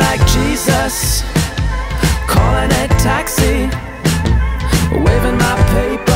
like Jesus. Calling a taxi Waving my paper.